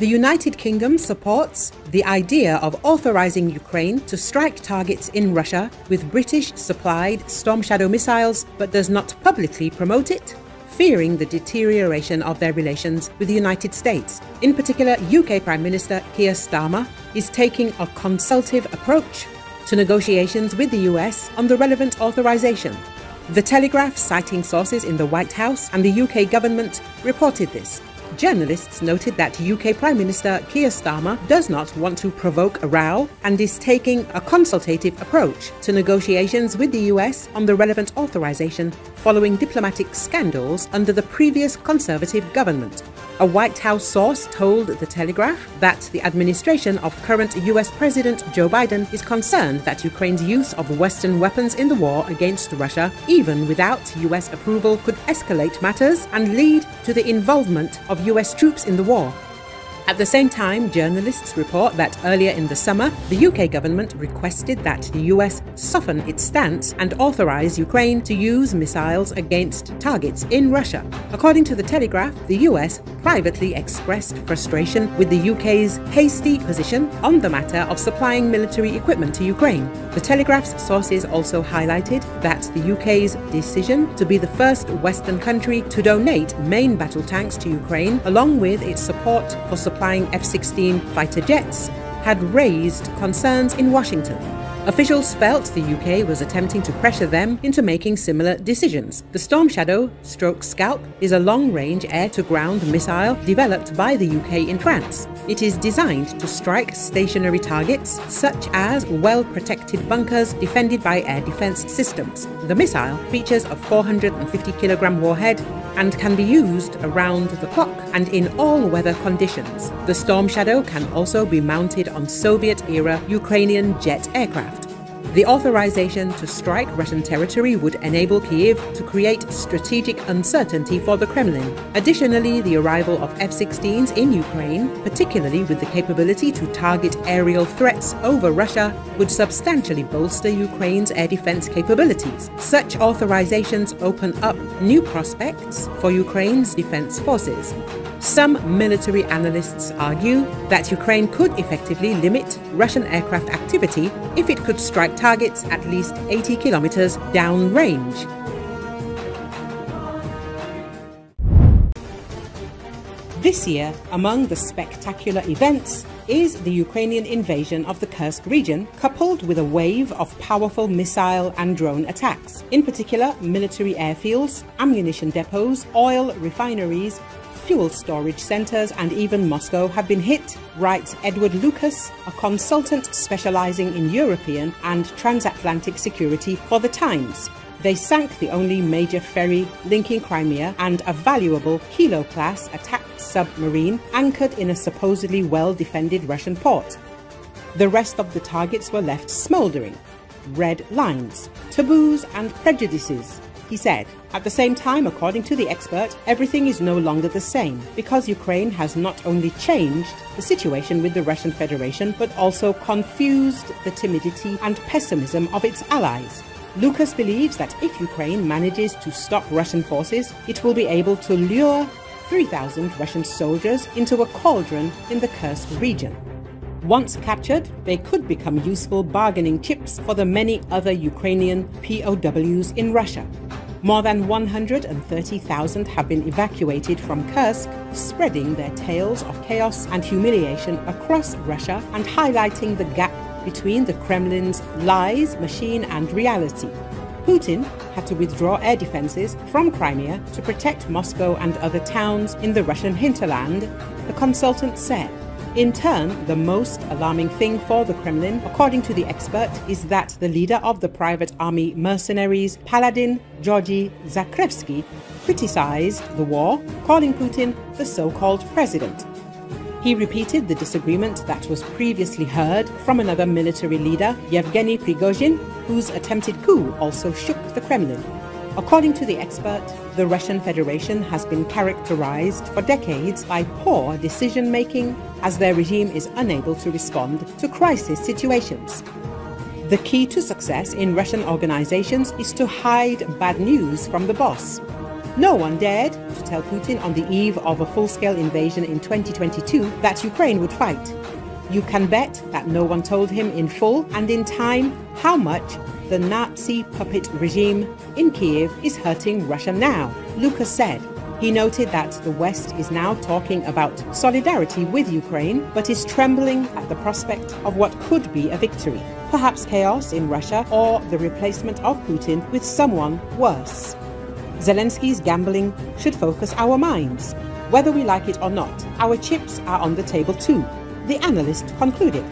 The United Kingdom supports the idea of authorizing Ukraine to strike targets in Russia with British supplied Storm Shadow missiles, but does not publicly promote it, fearing the deterioration of their relations with the United States. In particular, UK Prime Minister Keir Starmer is taking a consultative approach to negotiations with the US on the relevant authorization. The Telegraph, citing sources in the White House and the UK government, reported this. Journalists noted that UK Prime Minister Keir Starmer does not want to provoke a row and is taking a consultative approach to negotiations with the US on the relevant authorization following diplomatic scandals under the previous Conservative government. A White House source told The Telegraph that the administration of current US President Joe Biden is concerned that Ukraine's use of Western weapons in the war against Russia, even without US approval, could escalate matters and lead to the involvement of US troops in the war. At the same time, journalists report that earlier in the summer, the UK government requested that the US soften its stance and authorize Ukraine to use missiles against targets in Russia. According to The Telegraph, the US privately expressed frustration with the UK's hasty position on the matter of supplying military equipment to Ukraine. The Telegraph's sources also highlighted that the UK's decision to be the first Western country to donate main battle tanks to Ukraine, along with its support for supply flying F 16 fighter jets had raised concerns in Washington. Officials felt the UK was attempting to pressure them into making similar decisions. The Storm Shadow stroke Scalp is a long range air to ground missile developed by the UK in France. It is designed to strike stationary targets, such as well protected bunkers defended by air defense systems. The missile features a 450 kilogram warhead and can be used around the clock and in all weather conditions. The Storm Shadow can also be mounted on Soviet era Ukrainian jet aircraft. The authorization to strike Russian territory would enable Kiev to create strategic uncertainty for the Kremlin. Additionally, the arrival of F 16s in Ukraine, particularly with the capability to target aerial threats over Russia, would substantially bolster Ukraine's air defense capabilities. Such authorizations open up new prospects for Ukraine's defense forces. Some military analysts argue that Ukraine could effectively limit Russian aircraft activity if it could strike targets at least 80 kilometers downrange. This year, among the spectacular events is the Ukrainian invasion of the Kursk region, coupled with a wave of powerful missile and drone attacks. In particular, military airfields, ammunition depots, oil refineries, fuel storage centers, and even Moscow have been hit, writes Edward Lucas, a consultant specializing in European and transatlantic security for The Times. They sank the only major ferry linking Crimea and a valuable Kilo class attack submarine anchored in a supposedly well defended Russian port. The rest of the targets were left smouldering. Red lines, taboos, and prejudices he said. At the same time, according to the expert, everything is no longer the same because Ukraine has not only changed the situation with the Russian Federation but also confused the timidity and pessimism of its allies. Lucas believes that if Ukraine manages to stop Russian forces, it will be able to lure 3,000 Russian soldiers into a cauldron in the Kursk region. Once captured, they could become useful bargaining chips for the many other Ukrainian POWs in Russia. More than 130,000 have been evacuated from Kursk, spreading their tales of chaos and humiliation across Russia and highlighting the gap between the Kremlin's lies machine and reality. Putin had to withdraw air defenses from Crimea to protect Moscow and other towns in the Russian hinterland, the consultant said. In turn, the most alarming thing for the Kremlin, according to the expert, is that the leader of the private army mercenaries, Paladin Georgy Zakrevsky, criticized the war, calling Putin the so called president. He repeated the disagreement that was previously heard from another military leader, Yevgeny Prigozhin, whose attempted coup also shook the Kremlin. According to the expert, the Russian Federation has been characterized for decades by poor decision making as their regime is unable to respond to crisis situations. The key to success in Russian organizations is to hide bad news from the boss. No one dared to tell Putin on the eve of a full scale invasion in 2022 that Ukraine would fight. You can bet that no one told him in full and in time how much the Nazi puppet regime in Kiev is hurting Russia now, Lucas said. He noted that the West is now talking about solidarity with Ukraine, but is trembling at the prospect of what could be a victory. Perhaps chaos in Russia or the replacement of Putin with someone worse. Zelensky's gambling should focus our minds. Whether we like it or not, our chips are on the table too, the analyst concluded.